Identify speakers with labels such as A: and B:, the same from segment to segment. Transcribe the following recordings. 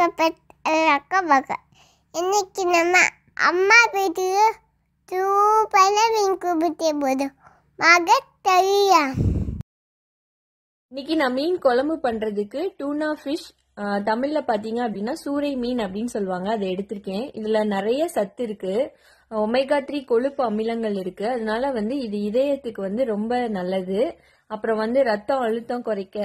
A: அக்கா மகன் இன்னைக்கு நம்ம அம்மா வீட்டுக்கு சூப்பராக மீன் கும்பிட்டே போதும். மக தெரியா
B: இன்னைக்கு நான் மீன் குழம்பு பண்ணுறதுக்கு டூனா ஃபிஷ் தமிழில் பார்த்தீங்க அப்படின்னா சூறை மீன் அப்படின்னு சொல்லுவாங்க. அதை எடுத்திருக்கேன். இதில் நிறைய சத்து இருக்கு. ஒமேகா த்ரீ கொழுப்பு அமிலங்கள் இருக்குது அதனால வந்து இது இதயத்துக்கு வந்து ரொம்ப நல்லது. அப்புறம் வந்து ரத்தம் அழுத்தம் குறைக்க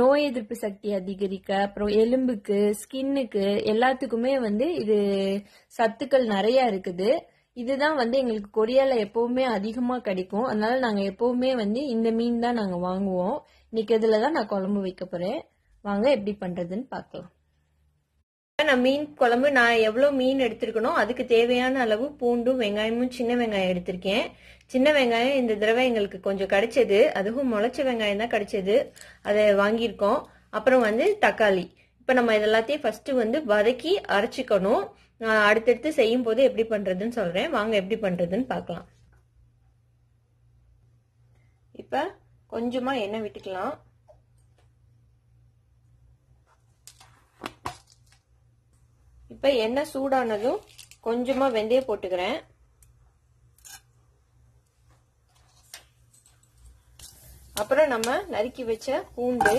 B: நோய் எதிர்ப்பு சக்தி அதிகரிக்க அப்புறம் எலும்புக்கு ஸ்கின்னுக்கு எல்லாத்துக்குமே வந்து இது சத்துக்கள் நிறைய இருக்குது. இதுதான் வந்து எங்களுக்கு கொரியால எப்பவுமே அதிகமா கிடைக்கும். அதனால நாங்க எப்பவுமே வந்து இந்த மீன் தான் நாங்க வாங்குவோம். இன்னைக்கு இதுல தான் நான் குழம்பு வைக்க போறேன். வாங்க எப்படி பண்றதுன்னு பார்க்கலாம். நான் மீன் குழம்பு நான் எவ்வளவு மீன் எடுத்திருக்கணும் அதுக்கு தேவையான அளவு பூண்டும் வெங்காயமும் சின்ன வெங்காயம் எடுத்திருக்கேன். சின்ன வெங்காயம் இந்த தடவை எங்களுக்கு கொஞ்சம் கிடைச்சது. அதுவும் முளைச்ச வெங்காயம் தான் கிடைச்சது. அதை வாங்கியிருக்கோம். அப்புறம் வந்து தக்காளி. இப்போ நம்ம இதெல்லாத்தையும் ஃபஸ்ட்டு ஃபர்ஸ்ட் வந்து வதக்கி அரைச்சிக்கணும். நான் அடுத்தடுத்து செய்யும் போது எப்படி பண்றதுன்னு சொல்றேன். வாங்க எப்படி பண்றதுன்னு பார்க்கலாம். இப்ப கொஞ்சமா எண்ணெய் விட்டுக்கலாம். இப்ப எண்ணெய் சூடானதும் கொஞ்சமா வெந்தயம் போட்டுக்கிறேன். அப்புறம் நம்ம நறுக்கி வச்ச பூண்டு.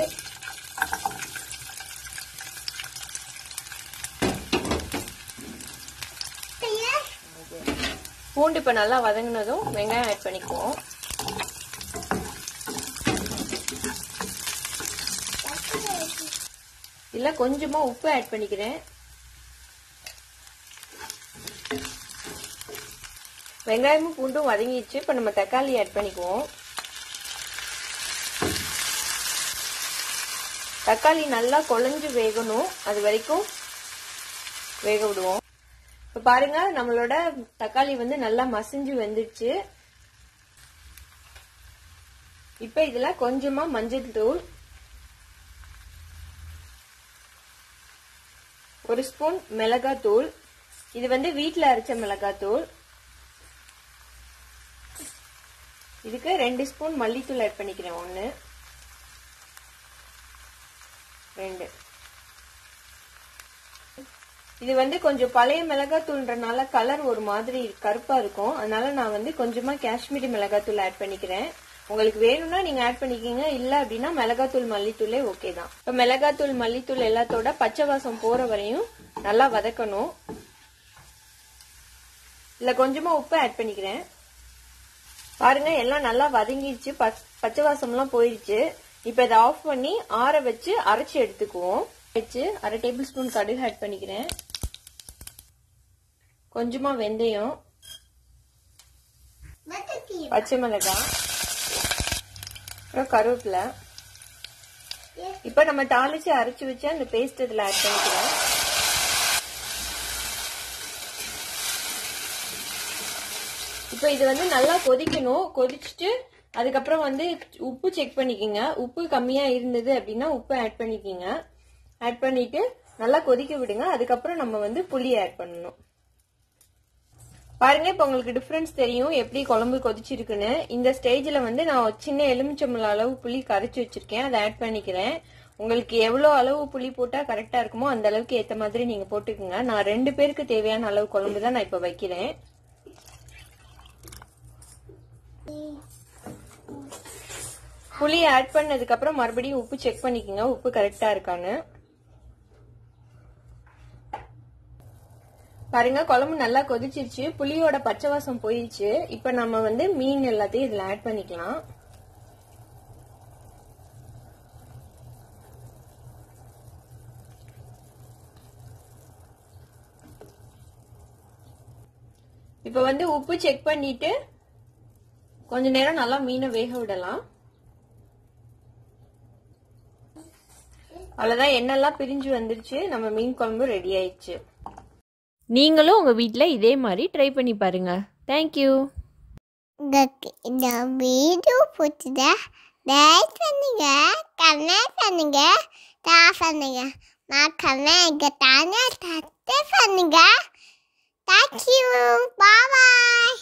B: பூண்டு இப்ப நல்லா வதங்கினதும் வெங்காயம் ஆட் பண்ணிக்குவோம். இல்ல கொஞ்சமா உப்பு ஆட் பண்ணிக்கிறேன். வெங்காயமும் பூண்டும் வதங்கிடுச்சு. இப்போ நம்ம தக்காளி ஆட் பண்ணிக்குவோம். தக்காளி நல்லா குழஞ்சு வேகணும். அது வரைக்கும் வேக விடுவோம். இப்போ பாருங்க நம்மளோட தக்காளி வந்து நல்லா மசிஞ்சு வெந்துடுச்சு. இப்போ இதில் கொஞ்சமாக மஞ்சள் தூள் ஒரு ஸ்பூன் மிளகாத்தூள் இது வந்து வீட்டில் அரைச்ச மிளகாத்தூள் இதுக்கு ரெண்டு ஸ்பூன் மல்லித்தூள் ஆட் பண்ணிக்கிறேன். ஒன்று ரெண்டு. இது வந்து கொஞ்சம் பழைய மிளகாத்தூள்ன்றனால கலர் ஒரு மாதிரி கருப்பா இருக்கும். அதனால நான் வந்து கொஞ்சமா காஷ்மீரி மிளகாத்தூள் ஆட் பண்ணிக்கிறேன். உங்களுக்கு வேணும்னா நீங்க ஆட் பண்ணிக்கீங்க. இல்ல அப்படின்னா மிளகாத்தூள் மல்லித்தூளே ஓகே தான். இப்ப மிளகாத்தூள் மல்லித்தூள் எல்லாத்தோட பச்சை வாசம் போற வரையும் நல்லா வதக்கணும். இல்ல கொஞ்சமா உப்பு ஆட் பண்ணிக்கிறேன். பாருங்க எல்லாம் நல்லா வதங்கிடுச்சு பச்சை வாசம்லாம் போயிடுச்சு இப்ப இதை ஆஃப் பண்ணி ஆற வச்சு அரைச்சு எடுத்துக்குவோம். வச்சு அரை டேபிள் ஸ்பூன் கடுகு ஆட் பண்ணிக்கிறேன். கொஞ்சமா வெந்தயம். பச்சை மிளகாய் அப்புறம் கருவேப்பிலை. இப்ப நம்ம தாளிச்சு அரைச்சு வச்சு அந்த பேஸ்ட் இதுல ஆட் பண்ணிக்கிறோம் இப்போ இது வந்து நல்லா கொதிக்கணும். கொதிச்சுட்டு அதுக்கப்புறம் வந்து உப்பு செக் பண்ணிக்கோங்க. உப்பு கம்மியாக இருந்தது அப்படின்னா உப்பு ஆட் பண்ணிக்கோங்க. ஆட் பண்ணிட்டு நல்லா கொதிக்க விடுங்க. அதுக்கப்புறம் நம்ம வந்து புளி ஆட் பண்ணணும். பாருங்க இப்போ உங்களுக்கு டிஃப்ரென்ஸ் தெரியும். எப்படி குழம்பு கொதிச்சிருக்குன்னு. இந்த ஸ்டேஜில் வந்து நான் சின்ன எலுமிச்சம்பள அளவு புளி கரைச்சி வச்சிருக்கேன். அதை ஆட் பண்ணிக்கிறேன். உங்களுக்கு எவ்வளோ அளவு புளி போட்டால் கரெக்டாக இருக்குமோ அந்த அளவுக்கு ஏற்ற மாதிரி நீங்கள் போட்டுக்கோங்க. நான் ரெண்டு பேருக்கு தேவையான அளவு குழம்பு தான் நான் இப்போ வைக்கிறேன். புளி ஆட் பண்ணதுக்கு அப்புறம் மறுபடியும் உப்பு செக் பண்ணிக்கோங்க. உப்பு கரெக்டா இருக்கான்னு. பாருங்க குழம்பு நல்லா கொதிச்சிருச்சு. புளியோட பச்சை வாசம் போயிடுச்சு இப்ப நம்ம வந்து மீன் எல்லாத்தையும் இதுல ஆட் பண்ணிக்கலாம். இப்ப வந்து உப்பு செக் பண்ணிட்டு கொஞ்ச நேரம் நல்லா மீனை வேக விடலாம். அவ்வளவுதான். எண்ணெல்லாம் பிரிஞ்சு வந்துருச்சு. நம்ம மீன் குழம்பு ரெடி ஆயிடுச்சு. நீங்களும் உங்கள் வீட்டில் இதே மாதிரி ட்ரை பண்ணி பாருங்க. தேங்க்யூ
A: இந்த வீடியோ பிடிச்சதா லைக் பண்ணுங்க கமெண்ட் பண்ணுங்க ஷேர் பண்ணுங்க. மறக்காம எங்க தானே சப்ஸ்கிரைப் பண்ணுங்க. Thank you bye